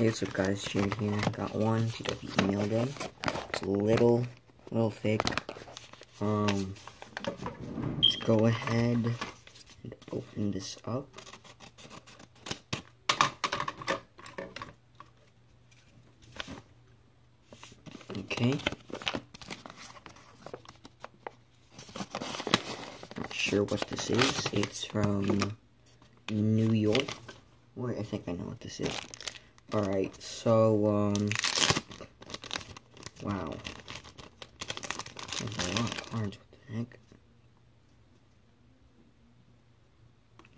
What's up guys, Jim here. Got one CW email day. It's a little, little thick. Um, let's go ahead and open this up. Okay. Not sure what this is. It's from New York. Wait, I think I know what this is. Alright, so, um, wow. There's a lot of cards, what the heck?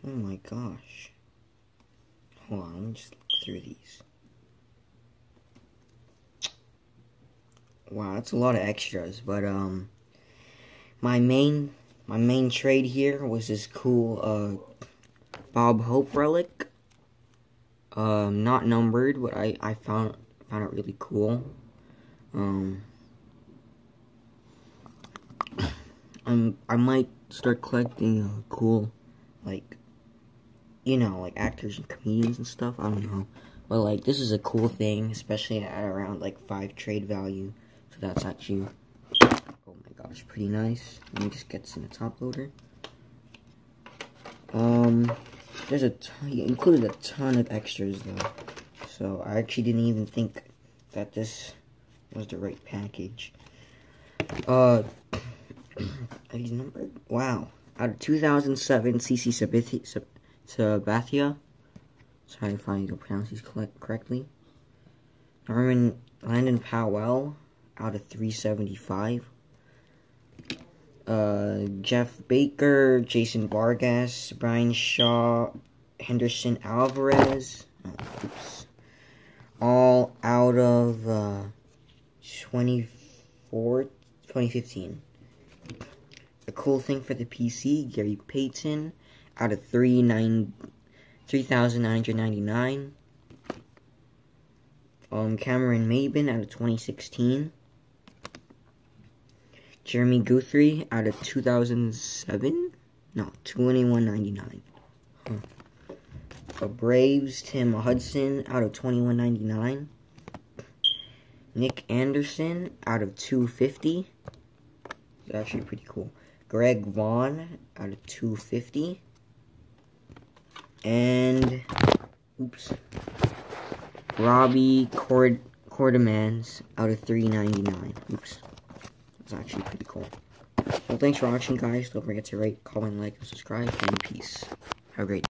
Oh my gosh. Hold on, let me just look through these. Wow, that's a lot of extras, but, um, my main, my main trade here was this cool, uh, Bob Hope relic um, not numbered, but I, I found found it really cool. Um, I'm I might start collecting uh, cool, like, you know, like actors and comedians and stuff. I don't know, but like this is a cool thing, especially at around like five trade value. So that's actually, oh my gosh, pretty nice. Let me just get the top loader. Um. There's a ton, included a ton of extras though. So I actually didn't even think that this was the right package. Uh, are these numbered? Wow. Out of 2007 CC Sabathia. Sorry if I don't pronounce these correctly. Norman Landon Powell out of 375. Uh, Jeff Baker, Jason Vargas, Brian Shaw, Henderson Alvarez. Oops. All out of uh, 24, 2015. The cool thing for the PC, Gary Payton out of 3,999. um, Cameron Maybin out of 2016. Jeremy Guthrie out of 2007? No, 21.99. Huh. Braves, Tim Hudson out of 21.99. Nick Anderson out of 250. It's actually pretty cool. Greg Vaughn out of 250. And oops. Robbie Cord Cordemans out of 399. Oops. It's actually pretty cool. Well, thanks for watching, guys. Don't forget to rate, comment, like, and subscribe, and peace. Have a great day.